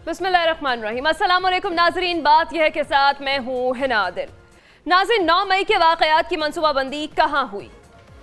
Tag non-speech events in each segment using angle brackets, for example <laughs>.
अस्सलाम वालेकुम नाजरीन, बात यह के साथ मैं हूँ हिना दिल नाजिन 9 मई के वाकयात की मनसूबाबंदी कहाँ हुई?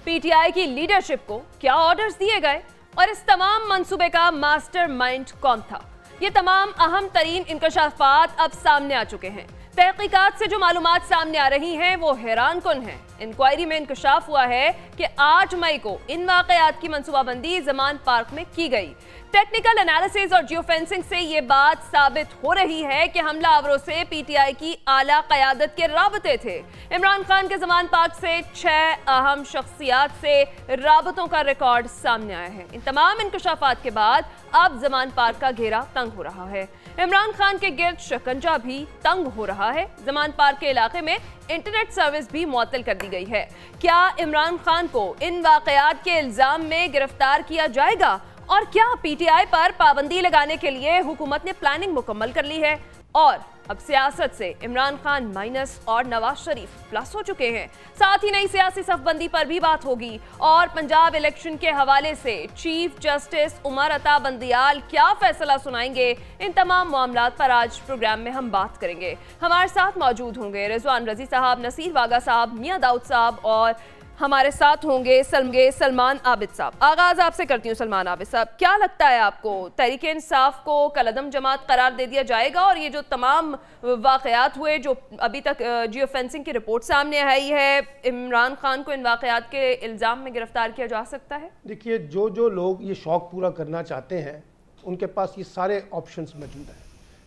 पीटीआई की लीडरशिप को क्या ऑर्डर्स दिए गए? और इस तमाम मंसूबे का मास्टर माइंड कौन था? ये तमाम अहम तरीन इंकशाफात अब सामने आ चुके हैं। तहकीकात से जो मालूम सामने आ रही हैं, वो हैरान कन है। इंक्वायरी में इंकशाफ हुआ है कि 8 मई को इन वाकयात की मनसूबाबंदी जमान पार्क में की गई। टेक्निकल एनालिसिस और जियो फेंसिंग से ये बात साबित हो रही है कि हमलावरों से पीटीआई की आला कयादत के रबते थे। इमरान खान के जमान पार्क से छह अहम शख्सियात से रबतों का रिकॉर्ड सामने आया है। इन तमाम इंकशाफात के बाद अब जमान पार्क का घेरा तंग हो रहा है। इमरान खान के गिर्द शकंजा भी तंग हो रहा है। जमान पार्क के इलाके में इंटरनेट सर्विस भी मुअत्तल कर दी गई है। क्या इमरान खान को इन वाकयात के इल्ज़ाम में गिरफ़्तार किया जाएगा? और क्या पीटीआई पर पाबंदी लगाने के लिए हुकूमत ने प्लानिंग मुकम्मल कर ली है? और अब सियासत से इमरान खान माइनस और नवाज़ शरीफ प्लस हो चुके हैं। साथ ही नई सियासी सफबंदी पर भी बात होगी। और पंजाब इलेक्शन के हवाले से चीफ जस्टिस उमर अता बंदियाल क्या फैसला सुनाएँगे? इन तमाम मामला पर आज प्रोग्राम में हम बात करेंगे। हमारे साथ मौजूद होंगे रिजवान रज़ी साहब, नसीर वागा साहब, मियाँ दाऊद साहब और हमारे साथ होंगे सलमगे सलमान आबिद साहब। आगाज़ आपसे करती हूँ, सलमान आबिद साहब। क्या लगता है आपको तहरीक इंसाफ को कलदम जमात करार दे दिया जाएगा? और ये जो तमाम वाकयात हुए, जो अभी तक जियो फेंसिंग की रिपोर्ट सामने आई है, इमरान खान को इन वाकयात के इल्ज़ाम में गिरफ़्तार किया जा सकता है? देखिए जो जो लोग ये शौक़ पूरा करना चाहते हैं, उनके पास ये सारे ऑप्शन मौजूद हैं।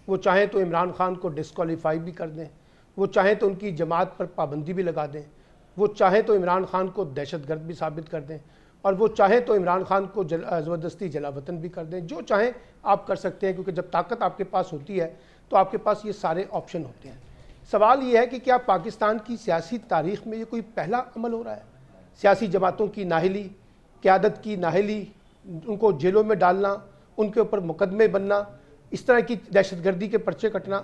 वो चाहें तो इमरान खान को डिसकॉलीफाई भी कर दें, वो चाहें तो उनकी जमात पर पाबंदी भी लगा दें। वो चाहें तो इमरान खान को दहशत गर्द भी साबित कर दें और वो चाहें तो इमरान खान को जल, ज़बरदस्ती जलावतन भी कर दें। जो चाहें आप कर सकते हैं क्योंकि जब ताकत आपके पास होती है तो आपके पास ये सारे ऑप्शन होते हैं। सवाल ये है कि क्या पाकिस्तान की सियासी तारीख में ये कोई पहला अमल हो रहा है? सियासी जमातों की नाहली क़्यादत की नाहली उनको जेलों में डालना उनके ऊपर मुकदमे बनना इस तरह की दहशतगर्दी के पर्चे कटना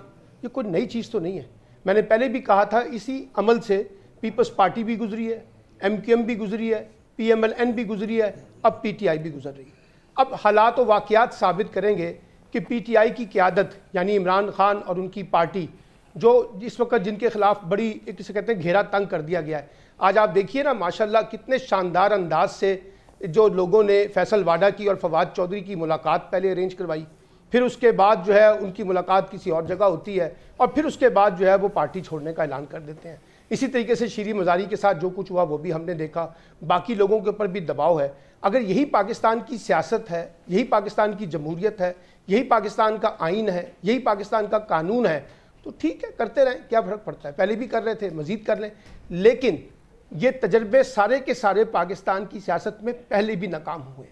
ये कोई नई चीज़ तो नहीं है। मैंने पहले भी कहा था इसी अमल से पीपल्स पार्टी भी गुजरी है एम भी गुजरी है पी एम एल एन भी गुजरी है, अब पी टी आई भी गुजर रही है। अब हालात व वाक़ात साबित करेंगे कि पी टी आई की क्यादत, यानी इमरान खान और उनकी पार्टी, जो इस वक्त जिनके खिलाफ बड़ी, एक से कहते हैं, घेरा तंग कर दिया गया है। आज आप देखिए ना, माशाल्लाह, कितने शानदार अंदाज से जो लोगों ने फैसल वाडा की और फवाद चौधरी की मुलाकात पहले अरेंज करवाई। फिर उसके बाद जो है, उनकी मुलाकात किसी और जगह होती है और फिर उसके बाद जो है, वो पार्टी छोड़ने का ऐलान कर देते हैं। इसी तरीके से श्री मजारी के साथ जो कुछ हुआ, वो भी हमने देखा। बाकी लोगों के ऊपर भी दबाव है। अगर यही पाकिस्तान की सियासत है, यही पाकिस्तान की जमहूरियत है, यही पाकिस्तान का आइन है, यही पाकिस्तान का कानून है तो ठीक है, करते रहें, क्या फ़र्क पड़ता है? पहले भी कर रहे थे, मज़ीद कर लें। लेकिन ये तजर्बे सारे के सारे पाकिस्तान की सियासत में पहले भी नाकाम हुए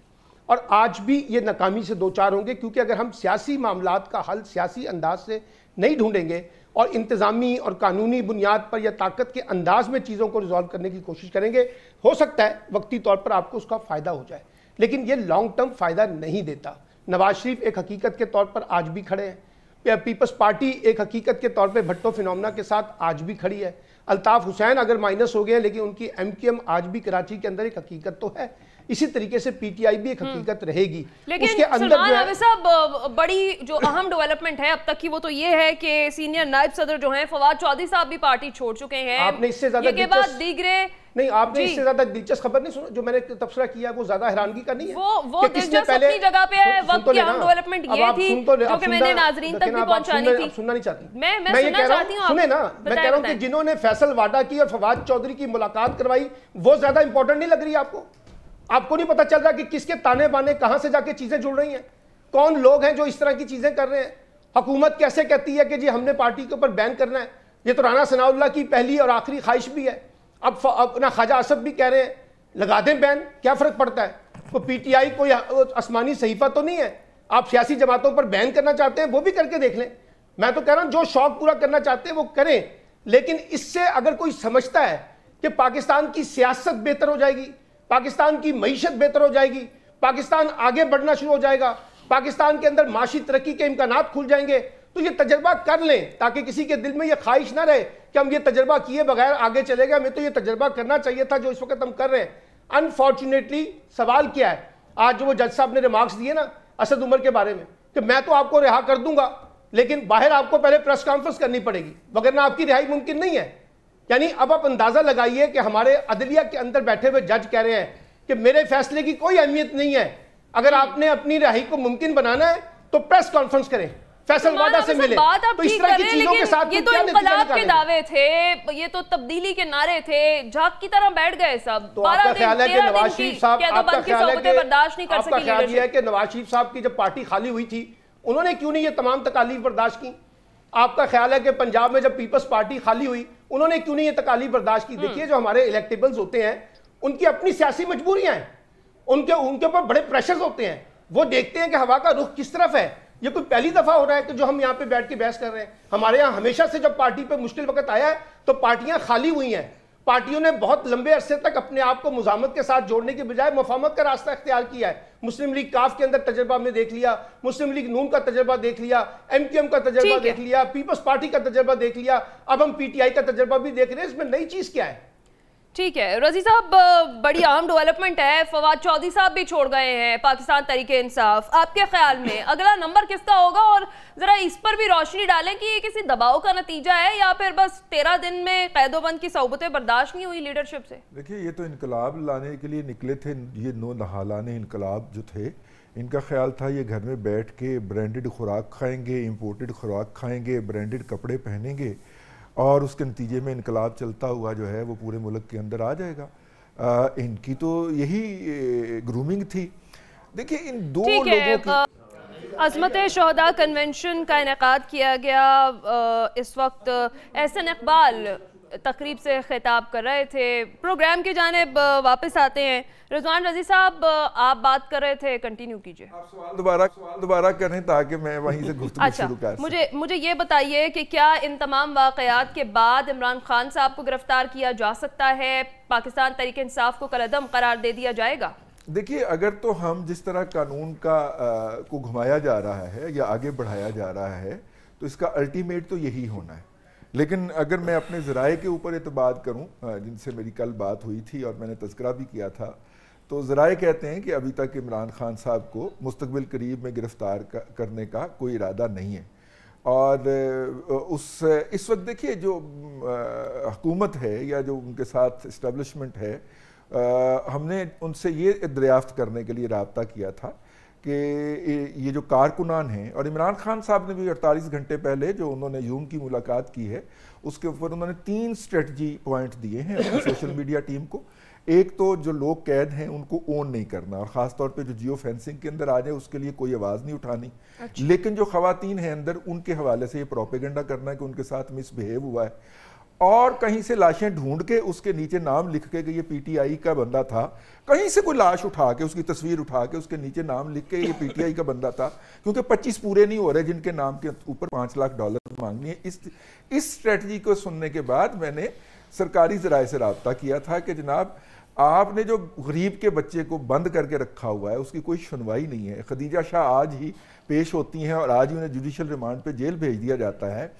और आज भी ये नाकामी से दो चार होंगे, क्योंकि अगर हम सियासी मामला का हल, सियासी अंदाज से नहीं ढूंढेंगे और इंतज़ामी और कानूनी बुनियाद पर या ताकत के अंदाज में चीज़ों को रिजॉल्व करने की कोशिश करेंगे। हो सकता है वक्ती तौर पर आपको उसका फ़ायदा हो जाए, लेकिन ये लॉन्ग टर्म फ़ायदा नहीं देता। नवाज़ शरीफ एक हकीकत के तौर पर आज भी खड़े हैं। पीपल्स पार्टी एक हकीकत के तौर पर भट्टो फिनोमना के साथ आज भी खड़ी है। अल्ताफ़ हुसैन अगर माइनस हो गए हैं, लेकिन उनकी एम आज भी कराची के अंदर एक हकीकत तो है। इसी तरीके से पीटीआई भी एक हम्म। हकीकत रहेगी। लेकिन उसके अंदर साहब बड़ी जो अहम डेवलपमेंट है अब तक की वो तो ये है कि सीनियर नायब सदर जो हैं फवाद चौधरी साहब भी पार्टी छोड़ चुके हैं। आपने इससे ज़्यादा के बाद दीगरे नहीं आपने इससे ज़्यादा दिलचस्प खबर नहीं सुना? जो मैंने तबसरा किया वो ज़्यादा हैरानगी का नहीं है? वो वो दिलचस्प अपनी जगह पे है वक्त की अहम डेवलपमेंट ये थी तो जो कि मैंने नाजरीन तक भी पहुंचानी थी। सुनना नहीं चाहती। मैं मैं सुनना चाहती हूँ सुने ना। मैं कह रहा हूँ कि जिन्होंने फैसल वाडा की और फवाद चौधरी की मुलाकात करवाई वो ज़्यादा इंपॉर्टेंट नहीं लग रही आपको? आपको नहीं पता चल रहा कि किसके ताने बाने कहाँ से जाके चीज़ें जुड़ रही हैं? कौन लोग हैं जो इस तरह की चीज़ें कर रहे हैं? हुकूमत कैसे कहती है कि जी हमने पार्टी के ऊपर बैन करना है? ये तो राना सनाउल्ला की पहली और आखिरी ख्वाहिश भी है। अब अपना ख्वाजा असफ भी कह रहे हैं, लगा दें बैन, क्या फ़र्क पड़ता है? तो आई कोई आसमानी सहीफा तो नहीं है? आप सियासी जमातों पर बैन करना चाहते हैं, वो भी करके देख लें। मैं तो कह रहा हूँ, जो शौक पूरा करना चाहते हैं, वो करें। लेकिन इससे अगर कोई समझता है कि पाकिस्तान की सियासत बेहतर हो जाएगी पाकिस्तान की मीशत बेहतर हो जाएगी। पाकिस्तान आगे बढ़ना शुरू हो जाएगा। पाकिस्तान के अंदर माशी तरक्की के इम्कान खुल जाएँगे। तो ये तजर्बा कर लें, ताकि किसी के दिल में ये ख्वाहिश ना रहे कि हम ये तजर्बा किए बगैर आगे चले गए। हमें तो ये तजर्बा करना चाहिए था जो इस वक्त हम कर रहे हैं। अनफॉर्चुनेटली सवाल क्या है? आज जो वो जज साहब ने रिमार्क्स दिए ना, असद उमर के बारे में, कि मैं तो आपको रिहा कर दूँगा, लेकिन बाहर आपको पहले प्रेस कॉन्फ्रेंस करनी पड़ेगी, वगरना आपकी रिहाई मुमकिन नहीं है। यानी अब आप अंदाज़ा लगाइए कि हमारे अदलिया के अंदर बैठे हुए जज कह रहे हैं कि मेरे फैसले की कोई अहमियत नहीं है। अगर आपने अपनी रिहाई को मुमकिन बनाना है तो प्रेस कॉन्फ्रेंस करें फैसल वादा से मिले। तो इस तरह की चीज़ों के साथ ये तो इनकलाब के दावे थे ये तो तब्दीली के नारे थे झाक की तरह बैठ गए सब। तो आपका ख्याल है कि नवाज़ शरीफ साहब आपका ख्याल है कि बर्दाश्त नहीं कर आपका ख्याल ये है कि नवाज़ शरीफ साहब की जब पार्टी खाली हुई थी उन्होंने क्यों नहीं ये तमाम तकालीफ बर्दाश्त की? आपका ख्याल है कि पंजाब में जब पीपल्स पार्टी खाली हुई उन्होंने क्यों नहीं ये तकालीफ बर्दाश्त की? देखिए जो हमारे इलेक्टेबल्स होते हैं उनकी अपनी सियासी मजबूरियाँ हैं। उनके उनके ऊपर बड़े प्रेशर होते हैं। वो देखते हैं कि हवा का रुख किस तरफ़ है। ये कोई पहली दफ़ा हो रहा है कि जो हम यहाँ पे बैठ के बहस कर रहे हैं। हमारे यहाँ हमेशा से जब पार्टी पे मुश्किल वक्त आया है तो पार्टियाँ खाली हुई हैं। पार्टियों ने बहुत लंबे अरसे तक अपने आप को मुजामत के साथ जोड़ने के बजाय मफामत का रास्ता अख्तियार किया है। मुस्लिम लीग काफ के अंदर तजर्बा में देख लिया मुस्लिम लीग नून का तजर्बा देख लिया एम क्यू एम का तजर्बा देख लिया पीपल्स पार्टी का तजर्बा देख लिया अब हम पीटीआई का तजर्बा भी देख रहे हैं। इसमें नई चीज़ क्या है? ठीक है, रज़ी साहब, बड़ी अहम डेवलपमेंट है, फवाद चौधरी साहब भी छोड़ गए हैं, पाकिस्तान तरीके इंसाफ। आपके ख्याल में अगला नंबर किसका होगा? और जरा इस पर भी रोशनी डालें कि ये किसी दबाव का नतीजा है या फिर बस तेरह दिन में कैदोबंद की सहबतें बर्दाश्त नहीं हुई लीडरशिप से? देखिए, ये तो इनकलाब लाने के लिए निकले थे, ये नो नहालाने इनकलाब जो थे। इनका ख्याल था ये घर में बैठ के ब्रांडेड खुराक खाएँगे इम्पोर्टेड खुराक खाएँगे ब्रांडेड कपड़े पहनेंगे। और उसके नतीजे में इनकलाब चलता हुआ जो है वो पूरे मुल्क के अंदर आ जाएगा आ, इनकी तो यही ग्रूमिंग थी देखिए इन दो लोगों की अजमत शहदा कन्वेंशन का इनका किया गया इस वक्त एहसन इकबाल तकरीब से खिताब कर रहे थे। प्रोग्राम की जानब वापस आते हैं। रिजवान रज़ी साहब आप बात कर रहे थे कंटिन्यू कीजिए। दोबारा दोबारा करें ताकि मैं वहीं से अच्छा, शुरू कर मुझे मुझे ये बताइए कि क्या इन तमाम वाकयात के बाद इमरान खान साहब को गिरफ़्तार किया जा सकता है? पाकिस्तान तरीके इंसाफ को कलदम करार दे दिया जाएगा? देखिए अगर तो हम जिस तरह कानून का आ, को घुमाया जा रहा है या आगे बढ़ाया जा रहा है तो इसका अल्टीमेट तो यही होना है। लेकिन अगर मैं अपने ज़राए के ऊपर एतबाद करूँ जिनसे मेरी कल बात हुई थी और मैंने तस्करा भी किया था तो ज़राए कहते हैं कि अभी तक इमरान खान साहब को मुस्तबिल करीब में गिरफ़्तार करने का कोई इरादा नहीं है। और उस इस वक्त देखिए जो हुकूमत है या जो उनके साथ इस्टबलिशमेंट है आ, हमने उनसे ये दरियाफ्त करने के लिए रबता किया था कि ये जो कारकुनान हैं और इमरान खान साहब ने भी अड़तालीस घंटे पहले जो उन्होंने यूम की मुलाकात की है उसके ऊपर उन्होंने तीन स्ट्रेटजी पॉइंट दिए हैं <coughs> सोशल मीडिया टीम को। एक तो जो लोग कैद हैं उनको ओन नहीं करना और ख़ास तौर पे जो जियो फेंसिंग के अंदर आ जाए उसके लिए कोई आवाज़ नहीं उठानी। अच्छा। लेकिन जो खातन हैं अंदर उनके हवाले से ये प्रोपेगेंडा करना है कि उनके साथ मिसबिहेव हुआ है। और कहीं से लाशें ढूंढ के उसके नीचे नाम लिख के ये पीटीआई का बंदा था। कहीं से कोई लाश उठा के, उसकी तस्वीर उठा के, उसके नीचे नाम लिख के ये पीटीआई का बंदा था। क्योंकि 25 पूरे नहीं हो रहे जिनके नाम के ऊपर पाँच लाख डॉलर मांगनी है। इस इस स्ट्रेटजी को सुनने के बाद मैंने सरकारी जराए से रबता किया था कि जनाब, आपने जो गरीब के बच्चे को बंद करके रखा हुआ है, उसकी कोई सुनवाई नहीं है। खदीजा शाह आज ही पेश होती हैं और आज ही उन्हें जुडिशल रिमांड पे जेल भेज दिया जाता है।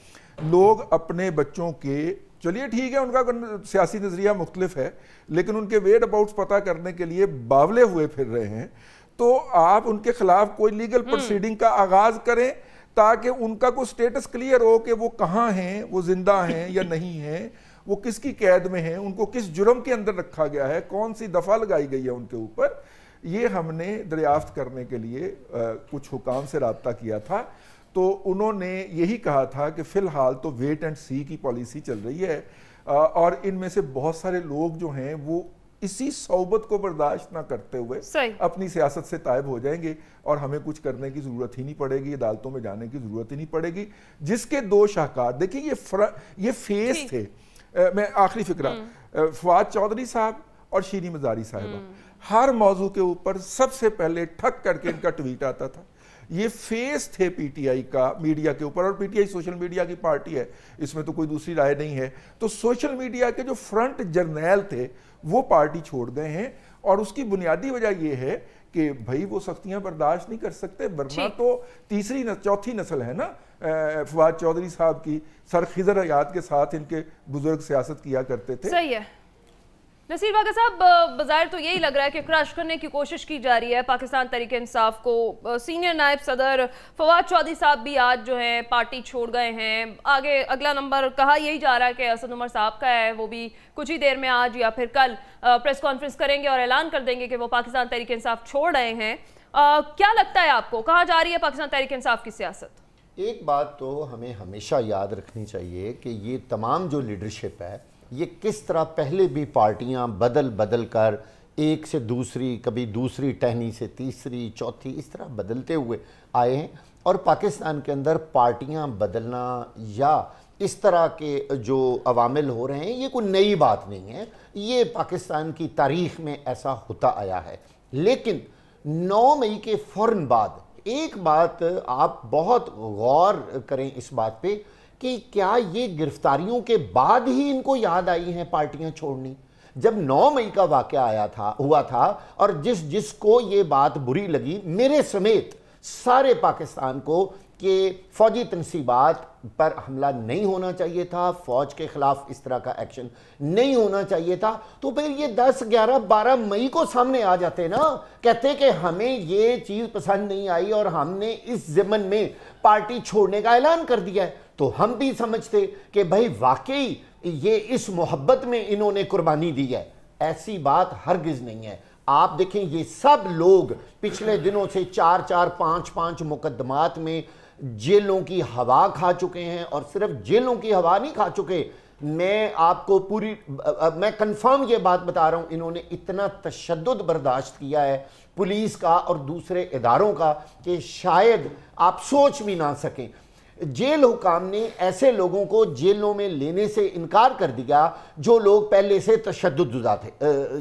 लोग अपने बच्चों के चलिए ठीक है उनका सियासी नज़रिया मुख्तलिफ़ है लेकिन उनके वेट अबाउट्स पता करने के लिए बावले हुए फिर रहे हैं तो आप उनके खिलाफ कोई लीगल प्रोसीडिंग हम्म। का आगाज़ करें ताकि उनका कोई स्टेटस क्लियर हो कि वो कहाँ हैं वो ज़िंदा हैं या नहीं हैं वो किसकी कैद में हैं उनको किस जुर्म के अंदर रखा गया है कौन सी दफ़ा लगाई गई है उनके ऊपर ये हमने दरियाफ्त करने के लिए आ, कुछ हुकाम से रबता किया था तो उन्होंने यही कहा था कि फ़िलहाल तो वेट एंड सी की पॉलिसी चल रही है। और इनमें से बहुत सारे लोग जो हैं वो इसी सोबत को बर्दाश्त ना करते हुए अपनी सियासत से तायब हो जाएँगे और हमें कुछ करने की ज़रूरत ही नहीं पड़ेगी अदालतों में जाने की ज़रूरत ही नहीं पड़ेगी। जिसके दो शाहकार देखिए ये ये फेस थे। आ, मैं आखिरी फिक्रा। हम्म। फवाद चौधरी साहब और शीरी मजारी साहबा। हम्म। हर मौजू के ऊपर सबसे पहले ठक करके इनका ट्वीट आता था। ये फेस थे पीटीआई का मीडिया के ऊपर और पीटीआई सोशल मीडिया की पार्टी है। इसमें तो कोई दूसरी राय नहीं है। तो सोशल मीडिया के जो फ्रंट जर्नैल थे वो पार्टी छोड़ गए हैं और उसकी बुनियादी वजह यह है कि भाई वो सख्तियाँ बर्दाश्त नहीं कर सकते। वरना तो तीसरी न, चौथी नस्ल है ना फवाद चौधरी साहब की सर खिजर हयात के साथ इनके बुज़ुर्ग सियासत किया करते थे। सही है। नसीर वागा साहब बाज़ार तो यही लग रहा है कि क्रश करने की कोशिश की जा रही है। पाकिस्तान तरीके इंसाफ को सीनियर नायब सदर फवाद चौधरी साहब भी आज जो है पार्टी छोड़ गए हैं। आगे अगला नंबर कहा यही जा रहा है कि असद उमर साहब का है वो भी कुछ ही देर में आज या फिर कल प्रेस कॉन्फ्रेंस करेंगे और ऐलान कर देंगे कि वो पाकिस्तान तरीके इंसाफ छोड़ रहे हैं। आ, क्या लगता है आपको? कहा जा रही है पाकिस्तान तरीके इंसाफ की सियासत? एक बात तो हमें हमेशा याद रखनी चाहिए कि ये तमाम जो लीडरशिप है ये किस तरह पहले भी पार्टियाँ बदल बदल कर एक से दूसरी, कभी दूसरी टहनी से तीसरी, चौथी, इस तरह बदलते हुए आए हैं। और पाकिस्तान के अंदर पार्टियाँ बदलना या इस तरह के जो अवामिल हो रहे हैं, ये कोई नई बात नहीं है। ये पाकिस्तान की तारीख में ऐसा होता आया है। लेकिन 9 मई के फ़ौर बाद एक बात आप बहुत गौर करें इस बात पे कि क्या ये गिरफ्तारियों के बाद ही इनको याद आई हैं पार्टियाँ छोड़नी? जब 9 मई का वाक्य आया था हुआ था और जिस जिसको ये बात बुरी लगी मेरे समेत सारे पाकिस्तान को कि फौजी तनसीबात पर हमला नहीं होना चाहिए था फौज के खिलाफ इस तरह का एक्शन नहीं होना चाहिए था तो फिर ये 10, 11, 12 मई को सामने आ जाते ना कहते कि हमें ये चीज़ पसंद नहीं आई और हमने इस जमन में पार्टी छोड़ने का ऐलान कर दिया है। तो हम भी समझते कि भाई वाकई ये इस मोहब्बत में इन्होंने कुर्बानी दी है। ऐसी बात हरगिज नहीं है। आप देखें, ये सब लोग पिछले दिनों से चार चार, पाँच पाँच मुकदमात में जेलों की हवा खा चुके हैं और सिर्फ़ जेलों की हवा नहीं खा चुके। मैं आपको पूरी मैं कंफर्म ये बात बता रहा हूँ, इन्होंने इतना तशद बर्दाश्त किया है पुलिस का और दूसरे इदारों का कि शायद आप सोच भी ना सकें। जेल हुकाम ने ऐसे लोगों को जेलों में लेने से इनकार कर दिया जो लोग पहले से तशद थे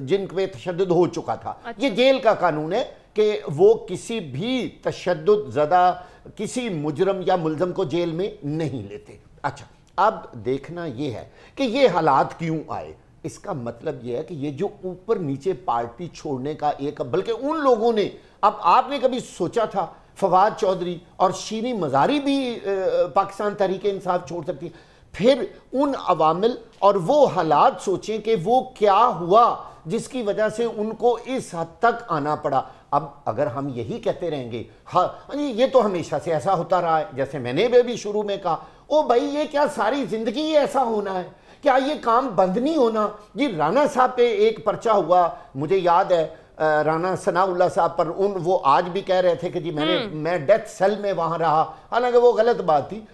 जिन पे तशद हो चुका था। अच्छा। ये जेल का कानून है कि वो किसी भी तशद ज़दा किसी मुजरम या मुलजम को जेल में नहीं लेते। अच्छा अब देखना ये है कि ये हालात क्यों आए? इसका मतलब यह है कि ये जो ऊपर नीचे पार्टी छोड़ने का एक बल्कि उन लोगों ने अब आपने कभी सोचा था फवाद चौधरी और शीरी मजारी भी पाकिस्तान तहरीक इंसाफ छोड़ सकती है। फिर उन अवामिल और वो हालात सोचें कि वो क्या हुआ, जिसकी वजह से उनको इस हद तक आना पड़ा। अब अगर हम यही कहते रहेंगे हाँ ये तो हमेशा से ऐसा होता रहा है, जैसे मैंने भी शुरू में कहा, ओ भाई, ये क्या सारी ज़िंदगी ऐसा होना है? क्या ये काम बंद नहीं होना? जी राना साहब पे एक पर्चा हुआ, मुझे याद है राना सनाउल्ला साहब पर उन वो आज भी कह रहे थे कि जी मैंने हम्म। मैं डेथ सेल में वहाँ रहा। हालाँकि वो गलत बात थी।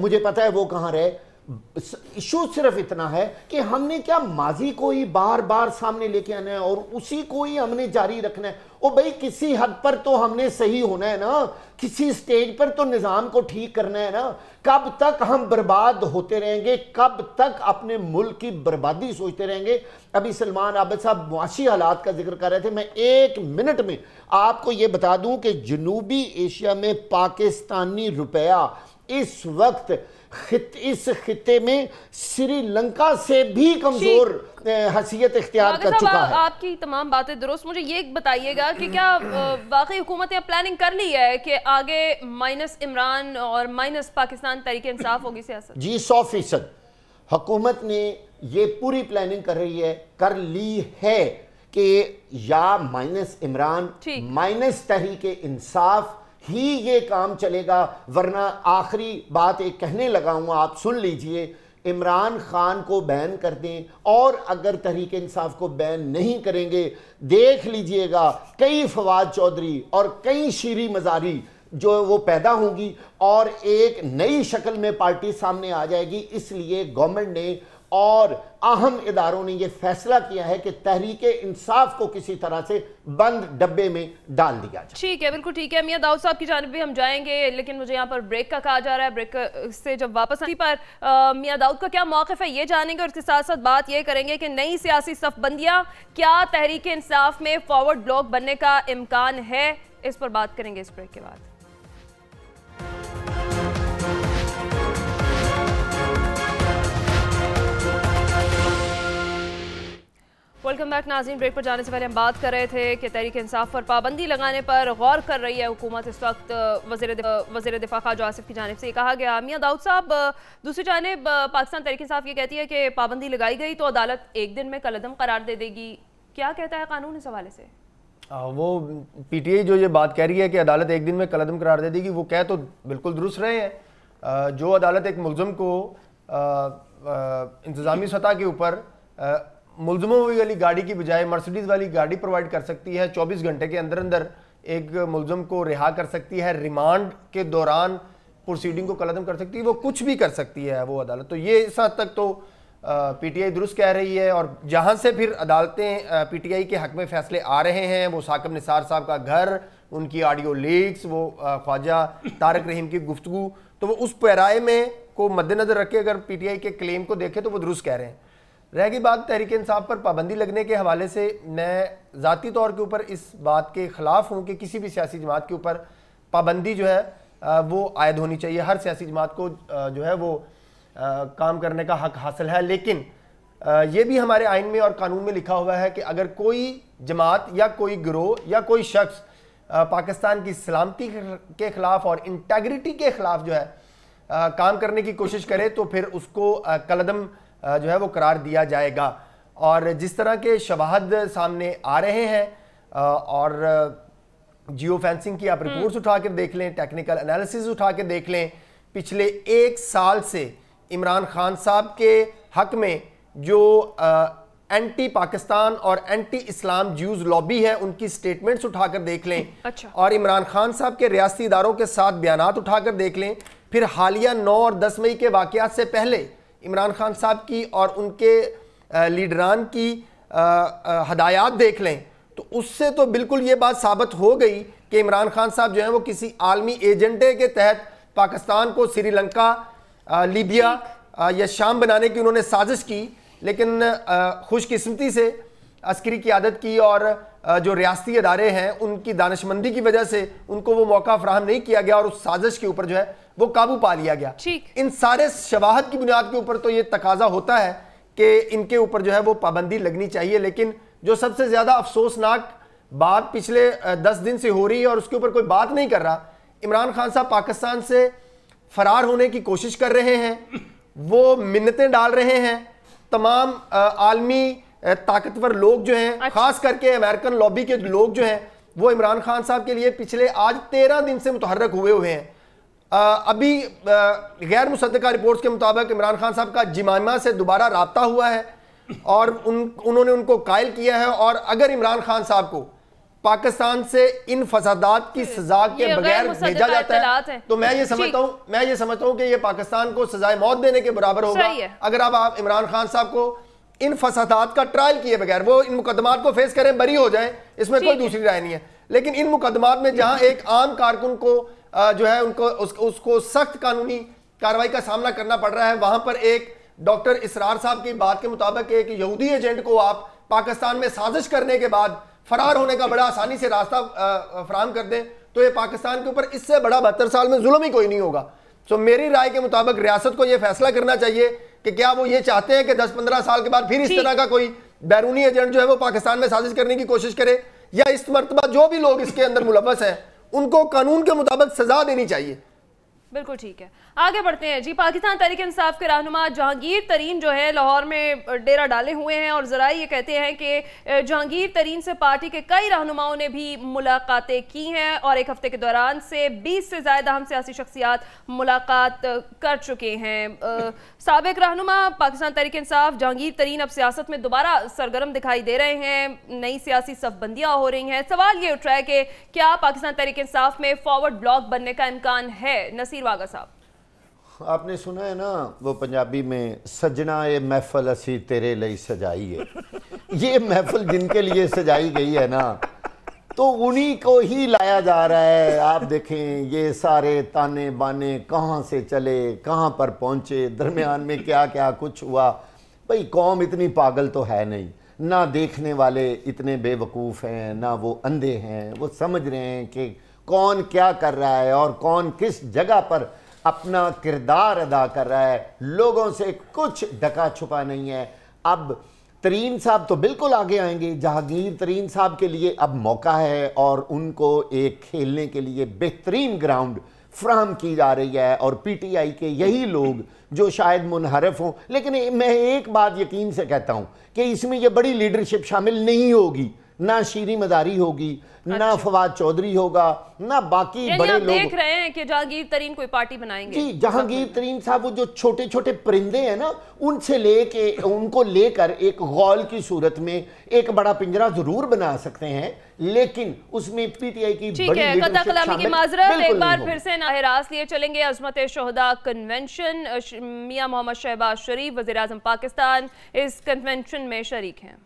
मुझे पता है वो कहाँ रहे। इशू सिर्फ़ इतना है कि हमने क्या माजी को ही बार बार सामने लेके आना है और उसी को ही हमने जारी रखना है। ओ भाई, किसी हद पर तो हमने सही होना है ना? किसी स्टेज पर तो निज़ाम को ठीक करना है ना? कब तक हम बर्बाद होते रहेंगे? कब तक अपने मुल्क की बर्बादी सोचते रहेंगे? अभी सलमान आबिद साहब मुआशी हालात का ज़िक्र कर रहे थे। मैं एक मिनट में आपको ये बता दूँ कि जनूबी एशिया में पाकिस्तानी रुपया इस वक्त खित, इस खिते में श्रीलंका से भी कमज़ोर हसीियत इख्तियार कर चुका है। आपकी तमाम बातें दुरुस्त मुझे ये बताइएगा कि क्या वाकई हुकूमत ने प्लानिंग कर ली है कि आगे माइनस इमरान और माइनस पाकिस्तान तरीके इंसाफ होगी सियासत? जी सौ फ़ीसद। हुकूमत ने ये पूरी प्लानिंग कर रही है कर ली है कि या माइनस इमरान माइनस तहरीक इंसाफ ही ये काम चलेगा, वरना आखिरी बात एक कहने लगा हूँ, आप सुन लीजिए। इमरान खान को बैन कर दें और अगर तहरीक इंसाफ को बैन नहीं करेंगे, देख लीजिएगा कई फवाद चौधरी और कई शीरी मजारी जो वो पैदा होंगी और एक नई शक्ल में पार्टी सामने आ जाएगी, इसलिए गवर्नमेंट ने और अहम इदारों ने यह फैसला किया है कि तहरीक इंसाफ को किसी तरह से बंद डब्बे में डाल दिया जाए। ठीक है, बिल्कुल ठीक है। मियाँ दाऊद साहब की जानब भी हम जाएँगे, लेकिन मुझे यहाँ पर ब्रेक का कहा जा रहा है। ब्रेक से जब वापस आने पर मियाँ दाऊद का क्या मौकफ है ये जानेंगे और इसके साथ साथ बात ये करेंगे कि नई सियासी सफबंदियाँ, क्या तहरीक इंसाफ में फॉरवर्ड ब्लॉक बनने का इम्कान है? इस पर बात करेंगे इस ब्रेक के बाद। वेलकम बैक नाजीन ब्रेक पर जाने से पहले हम बात कर रहे थे कि तहरीक इंसाफ पर पाबंदी लगाने पर गौर कर रही है हुकूमत इस वक्त वज़ीर दिफा खाजो आसिफ की जानब से। कहा गया मियाँ दाऊद साहब दूसरी जानब पाकिस्तान तहरीक इंसाफ ये कहती है कि पाबंदी लगाई गई तो अदालत एक दिन में कलदम करार दे देगी। क्या कहता है कानून इस हवाले से? आ, वो पीटीआई जो ये बात कह रही है कि अदालत एक दिन में कलदम करार दे देगी वो कह तो बिल्कुल दुरुस्त रहे हैं। जो अदालत एक मुलम को इंतज़ामी सतह के ऊपर मुलजमों वाली गाड़ी की बजाय मर्सिडीज़ वाली गाड़ी प्रोवाइड कर सकती है। 24 घंटे के अंदर अंदर एक मुलजम को रिहा कर सकती है। रिमांड के दौरान प्रोसीडिंग को कलदम कर सकती है। वो कुछ भी कर सकती है वो अदालत। तो ये इस हद तक तो पीटीआई दुरुस्त कह रही है और जहाँ से फिर अदालतें पीटीआई के हक में फैसले आ रहे हैं, वो साकब निसार साहब का घर, उनकी ऑडियो लीक्स, वो ख्वाजा तारक रहीम की गुफ्तु तो वो उस पैराए में को मद्देनजर रख अगर पीटीआई के क्लेम को देखें तो वो दुरुस्त कह रहे हैं। रह गई बात तहरीक इंसाफ पर पाबंदी लगने के हवाले से। मैं ज़ाती तौर के ऊपर इस बात के ख़िलाफ़ हूँ कि किसी भी सियासी जमात के ऊपर पाबंदी जो है वो आयद होनी चाहिए। हर सियासी जमात को जो है वो काम करने का हक हासिल है। लेकिन ये भी हमारे आइन में और कानून में लिखा हुआ है कि अगर कोई जमात या कोई गिरोह या कोई शख्स पाकिस्तान की सलामती के ख़िलाफ़ और इंटेग्रिटी के ख़िलाफ़ जो है काम करने की कोशिश करे तो फिर उसको कलदम जो है वो करार दिया जाएगा और जिस तरह के शवाहद सामने आ रहे हैं और जियो फेंसिंग की आप रिपोर्ट्स हम्म। उठा कर देख लें टेक्निकल एनालिसिस उठा के देख लें पिछले एक साल से इमरान खान साहब के हक में जो आ, एंटी पाकिस्तान और एंटी इस्लाम ज्यूज लॉबी है उनकी स्टेटमेंट्स उठाकर देख लें अच्छा। और इमरान खान साहब के रियासती इदारों के साथ बयान उठाकर देख लें फिर हालिया 9 और 10 मई के वाकयात से पहले इमरान खान साहब की और उनके लीडरान की हदायत देख लें तो उससे तो बिल्कुल ये बात साबित हो गई कि इमरान खान साहब जो है वो किसी आलमी एजेंडे के तहत पाकिस्तान को श्रीलंका लीबिया या शाम बनाने की उन्होंने साजिश की लेकिन खुशकिस्मती से अस्करी की आदत की और जो रियाती अदारे हैं उनकी दानशमंदी की वजह से उनको वो मौका फ्राहम नहीं किया गया और उस साजिश के ऊपर जो है वो काबू पा लिया गया। इन सारे शवाहद की बुनियाद के ऊपर तो ये तकाजा होता है कि इनके ऊपर जो है वो पाबंदी लगनी चाहिए लेकिन जो सबसे ज़्यादा अफसोसनाक बात पिछले दस दिन से हो रही है और उसके ऊपर कोई बात नहीं कर रहा इमरान खान साहब पाकिस्तान से फरार होने की कोशिश कर रहे हैं वो मिन्नतें डाल रहे हैं तमाम आलमी ताकतवर लोग जो हैं अच्छा। खास करके अमेरिकन लॉबी के लोग जो हैं वो इमरान खान साहब के लिए पिछले आज तेरह दिन से मुतहरक हुए हुए हैं। अभी गैर मुसदा रिपोर्ट्स के मुताबिक इमरान खान साहब का जिमामा से दोबारा रबता हुआ है और उन उन्होंने उनको कायल किया है और अगर इमरान खान साहब को पाकिस्तान से इन फसादात की सजा के बगैर भेजा जाता है है। तो मैं ये समझता हूँ मैं ये समझता हूँ कि ये पाकिस्तान को सजाए मौत देने के बराबर होगा। अगर आप, आप इमरान खान साहब को इन फसादात का ट्रायल किए बगैर वो इन मुकदमात को फेस करें बरी हो जाए इसमें कोई दूसरी राय नहीं है। लेकिन इन मुकदमात में जहाँ एक आम कारकुन को जो है उनको उस, उसको सख्त कानूनी कार्रवाई का सामना करना पड़ रहा है। वहाँ पर एक डॉक्टर इसरार साहब की बात के मुताबिक एक यहूदी एजेंट को आप पाकिस्तान में साजिश करने के बाद फरार होने का बड़ा आसानी से रास्ता फराम कर दें तो ये पाकिस्तान के ऊपर इससे बड़ा बहत्तर साल में जुल्म ही कोई नहीं होगा। तो मेरी राय के मुताबिक रियासत को यह फैसला करना चाहिए कि क्या वो ये चाहते हैं कि 10-15 साल के बाद फिर इस तरह का कोई बैरूनी एजेंट जो है वो पाकिस्तान में साजिश करने की कोशिश करे या इस मरतबा जो भी लोग इसके अंदर मुलवस हैं उनको कानून के मुताबिक सजा देनी चाहिए। बिल्कुल ठीक है। आगे बढ़ते हैं जी। पाकिस्तान तरीके इंसाफ के रहनुमा जहांगीर तरीन जो है, लाहौर में डेरा डाले हुए हैं और ज़रा ये कहते हैं कि जहांगीर तरीन से पार्टी के कई रहनुमाओं ने भी मुलाकातें की हैं और एक हफ़्ते के दौरान से 20 से ज़्यादा हम सियासी शख्सियात मुलाकात कर चुके हैं। सबक रहनुमा, पाकिस्तान तरीके इंसाफ, जहांगीर तरीन अब सियासत में दोबारा सरगर्म दिखाई दे रहे हैं। नई सियासी सफबंदियाँ हो रही हैं। सवाल ये उठ रहा है कि क्या पाकिस्तान तरीके इंसाफ में फॉरवर्ड ब्लॉक बनने का इम्कान है? नसीर वागा साहब। आपने सुना है ना, वो पंजाबी में, सजना ये महफल असी तेरे लिए सजाई है। <laughs> ये महफल जिनके लिए सजाई गई है ना तो उन्हीं को ही लाया जा रहा है। आप देखें, ये सारे ताने बाने कहाँ से चले, कहाँ पर पहुँचे, दरमियान में क्या क्या कुछ हुआ। भाई, कौम इतनी पागल तो है नहीं। ना देखने वाले इतने बेवकूफ़ हैं, ना वो अंधे हैं। वो समझ रहे हैं कि कौन क्या कर रहा है और कौन किस जगह पर अपना किरदार अदा कर रहा है। लोगों से कुछ ढका छुपा नहीं है। अब तरीन साहब तो बिल्कुल आगे आएँगे। जहांगीर तरीन साहब के लिए अब मौका है और उनको एक खेलने के लिए बेहतरीन ग्राउंड फ्राहम की जा रही है और पीटीआई के यही लोग जो शायद मुनहरफ हों। लेकिन मैं एक बात यकीन से कहता हूँ कि इसमें यह बड़ी लीडरशिप शामिल नहीं होगी। ना शीरी मदारी होगी अच्छा। ना। फवाद चौधरी होगा ना बाकी बड़े आप लोग देख रहे हैं कि जहांगीर तरीन कोई पार्टी बनाएँगे जी जहांगीर तरीन साहब वो जो छोटे छोटे परिंदे हैं ना उनसे लेके उनको लेकर एक गौल की सूरत में एक बड़ा पिंजरा ज़रूर बना सकते हैं लेकिन उसमें पीटीआई की ठीक है leadership कलामी की माजरत एक बार फिर से नाहरास लिए चलेंगे अजमत शहदा कन्वेंशन मियाँ मोहम्मद शहबाज शरीफ वज़ीर पाकिस्तान इस कन्वेंशन में शरीक हैं